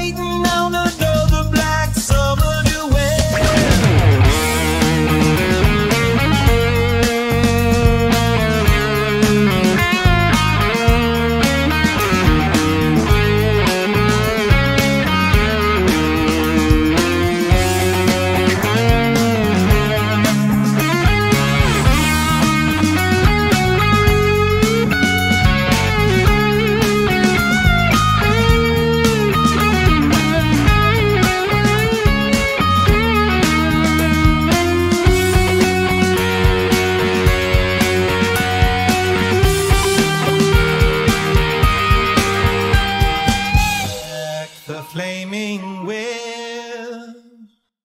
Waiting on the a flaming wind.